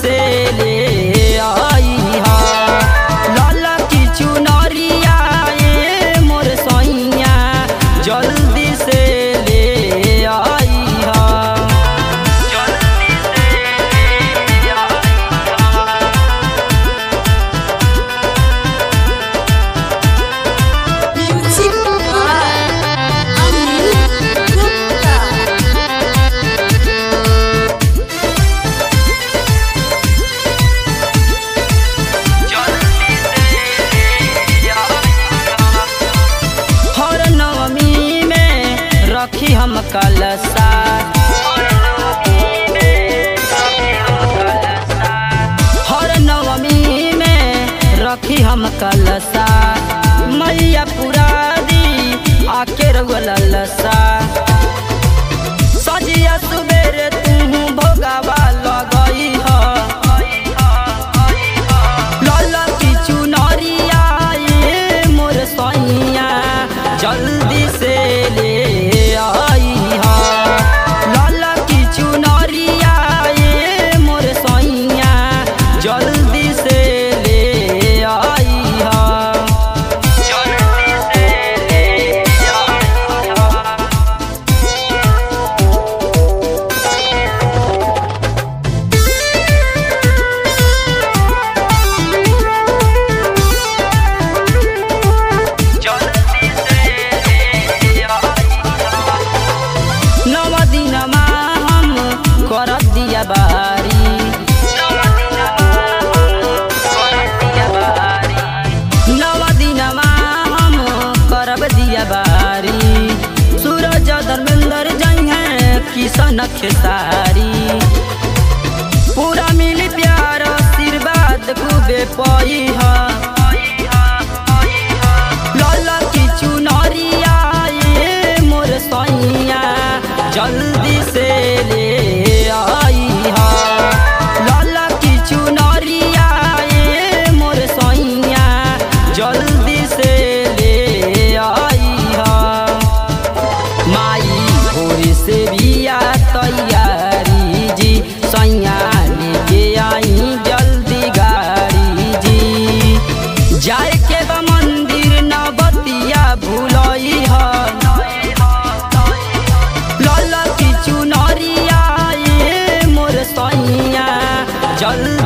से चुनरिया मोर सैया हम में रखी हम कलसा मैया पूरा दी आके रलसा सजिया सुबेरे तू भोगावा लगई चुनरिया मोर सैया, जल्दी से ले सवारी सूरज धर्मेंद्र जाई है किसान खेसारी। पूरा मिली प्यार आशीर्वाद खूबे पाई Chân